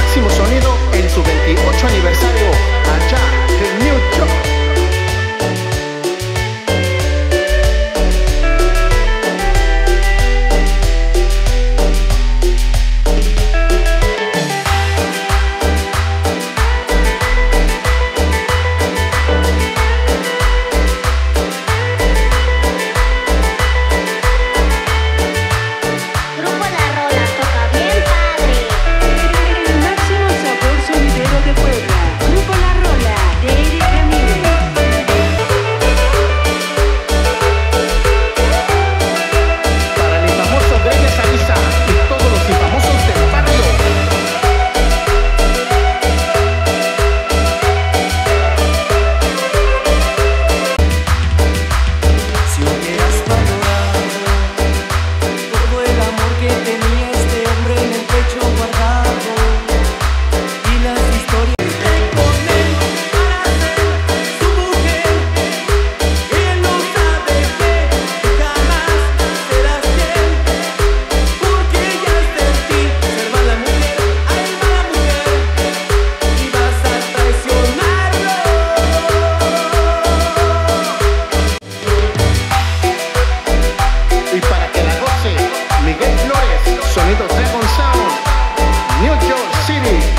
máximo sonido en su 28 aniversario. Sonidos de Sound, New York City.